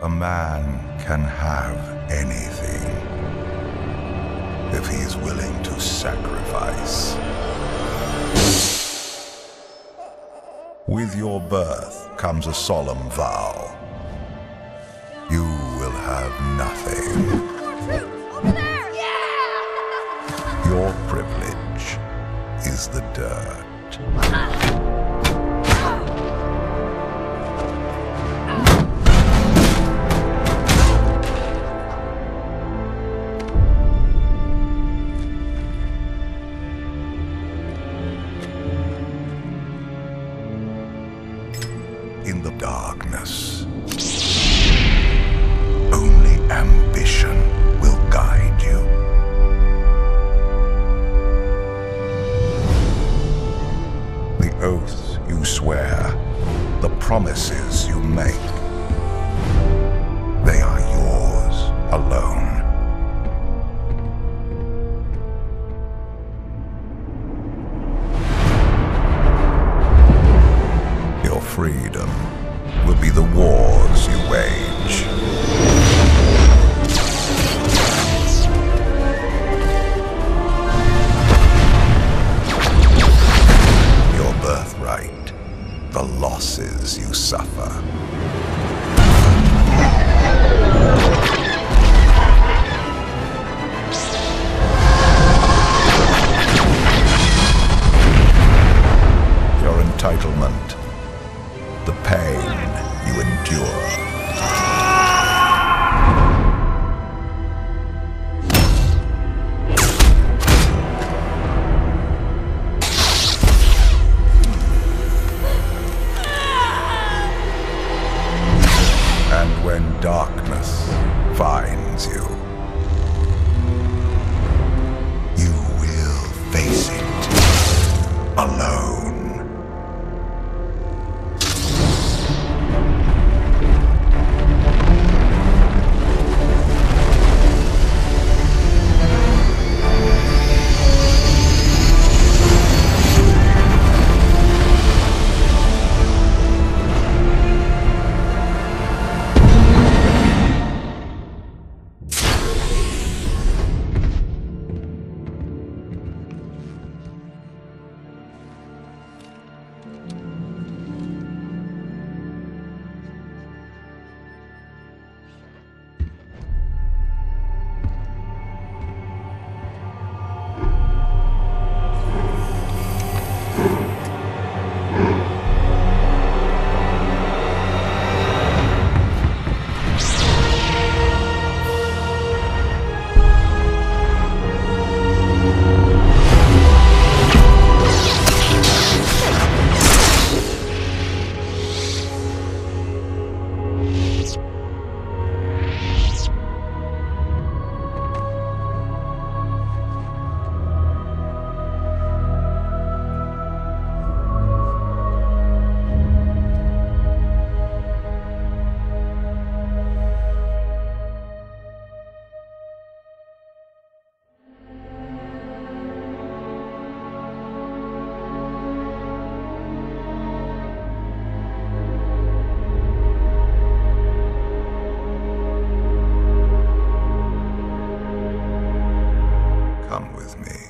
A man can have anything if he is willing to sacrifice. With your birth comes a solemn vow. You will have nothing. Your privilege is the dirt. Darkness, only ambition will guide you. The oaths you swear, the promises you make, losses you suffer. Your entitlement, darkness finds you, Come with me.